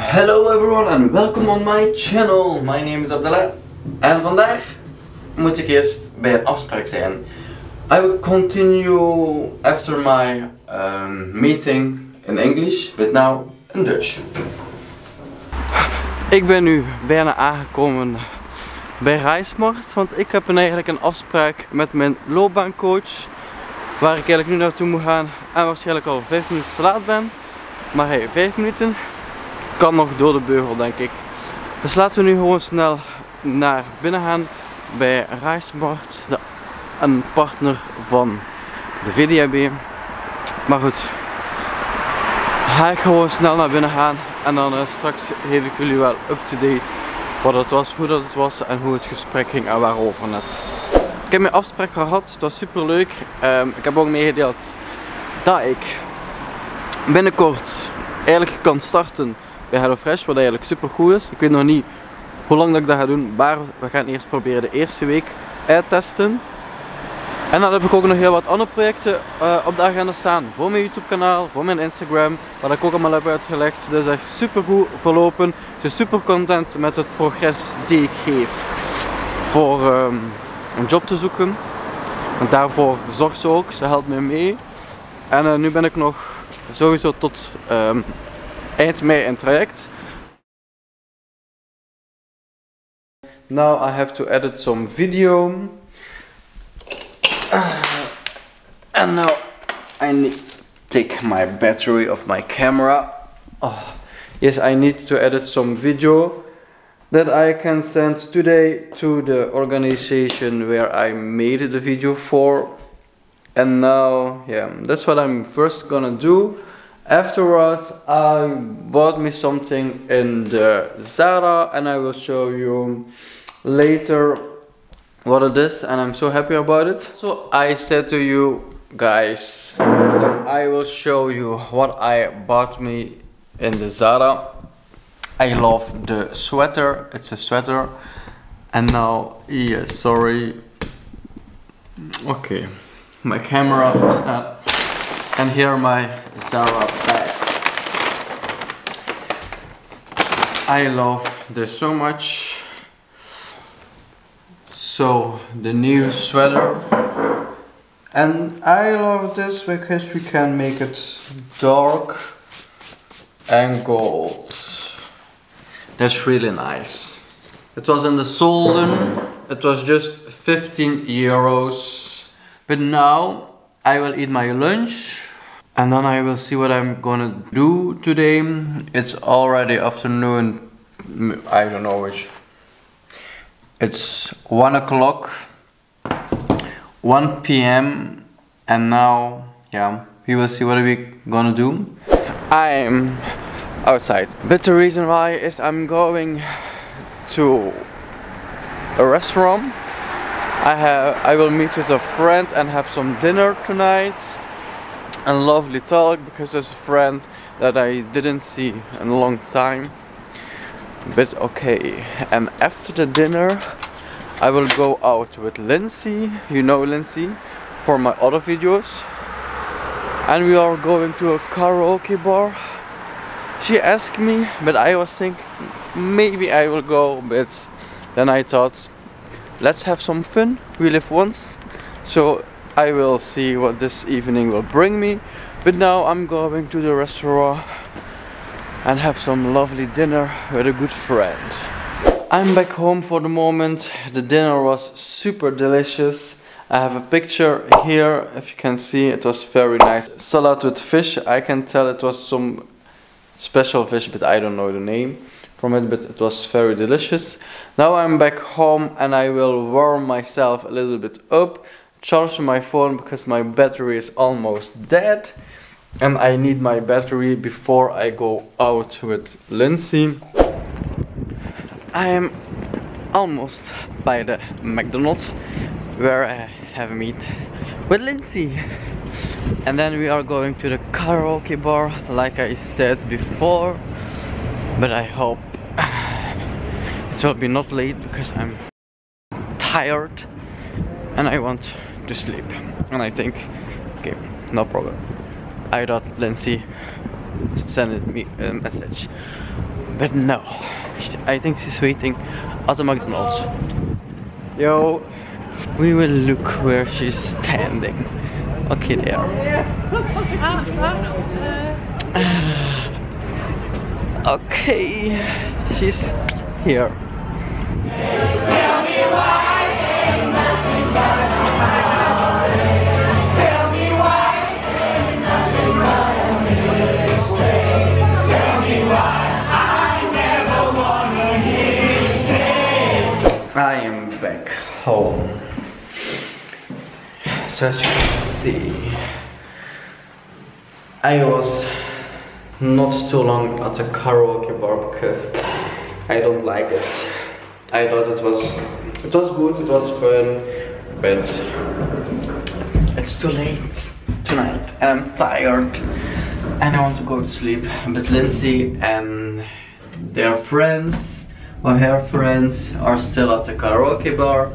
Hello everyone and welcome on my channel. My name is Abdallah. En vandaag moet ik eerst bij een afspraak zijn. I will continue after my um, meeting in English, but now in Dutch. Ik ben nu bijna aangekomen bij Rijsmart, want ik heb een, eigenlijk een afspraak met mijn loopbaancoach. Waar ik eigenlijk nu naartoe moet gaan en waarschijnlijk al 5 minuten te laat ben. Maar hey, 5 minuten kan nog door de beugel denk ik. Dus laten we nu gewoon snel naar binnen gaan bij Rijsmart, de, een partner van de VDAB. Maar goed, ga ik gewoon snel naar binnen gaan en dan uh, straks geef ik jullie wel up-to-date wat het was, hoe dat het was en hoe het gesprek ging en waarover net. Ik heb mijn afspraak gehad, het was super leuk. Um, ik heb ook meegedeeld dat ik binnenkort eigenlijk kan starten bij HelloFresh, wat eigenlijk super goed is. Ik weet nog niet hoe lang dat ik dat ga doen, maar we gaan eerst proberen de eerste week uittesten. En dan heb ik ook nog heel wat andere projecten uh, op de agenda staan. Voor mijn YouTube kanaal, voor mijn Instagram, wat ik ook allemaal heb uitgelegd. Dus echt super goed verlopen. Ben super content met het progress die ik geef voor um, een job te zoeken. Daarvoor zorgt ze ook, ze helpt me mee. En uh, nu ben ik nog sowieso tot um, eind mei in traject. Now I have to edit some video. Uh, and now I need take my battery of my camera. Oh, yes, I need to edit some video that I can send today to the organization where I made the video for. And now, yeah, that's what I'm first gonna do. Afterwards, I bought me something in the Zara and I will show you later what it is and I'm so happy about it. So I said to you guys, I will show you what I bought me in the Zara. I love the sweater, it's a sweater. And now, yes, sorry. Okay, my camera is not. And here are my Zara bag. I love this so much. So the new sweater. And I love this because we can make it dark and gold. That's really nice. It was in the Solden. It was just 15 euros. But now I will eat my lunch and then I will see what I'm gonna do today. It's already afternoon, I don't know which. It's 1 o'clock, 1 p.m. and now, yeah, we will see what we're gonna do. I'm outside, but the reason why is I'm going to a restaurant. I have I will meet with a friend and have some dinner tonight and lovely talk because there's a friend that I didn't see in a long time. But okay, and after the dinner, I will go out with Lindsay, you know Lindsay, for my other videos. And we are going to a karaoke bar. She asked me, but I was thinking maybe I will go, but then I thought, let's have some fun, we live once. So I will see what this evening will bring me. But now I'm going to the restaurant and have some lovely dinner with a good friend. I'm back home for the moment. The dinner was super delicious. I have a picture here, if you can see, it was very nice. Salad with fish, I can tell it was some special fish, but I don't know the name from it, but it was very delicious. Now I'm back home and I will warm myself a little bit up charge my phone because my battery is almost dead and I need my battery before I go out with Lindsay. I am almost by the McDonald's where I have a meet with Lindsay and then we are going to the karaoke bar like I said before but I hope it will be not late because I'm tired and I want to sleep and I think okay no problem I thought Lindsay sent me a message But no, I think she's waiting at the McDonald's. Yo, we will look where she's standing. Okay, there. Okay, she's here. I am back home. So as you can see, I was not too long at a karaoke bar because I don't like it. I thought it was it was good, it was fun, but it's too late tonight I'm tired and I want to go to sleep. But Lindsay and their friends or her friends are still at the karaoke bar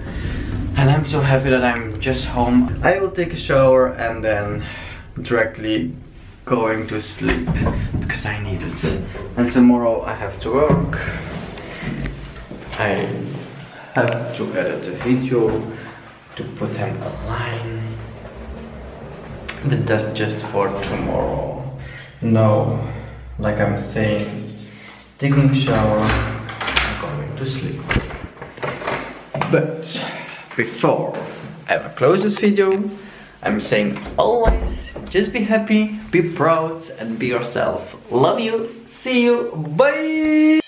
and I'm so happy that I'm just home. I will take a shower and then directly going to sleep because I need it. And tomorrow I have to work. I have to edit the video to put them online. But that's just for tomorrow. No, like I'm saying, taking shower, going to sleep. But before I close this video, I'm saying always just be happy, be proud, and be yourself. Love you. See you. Bye.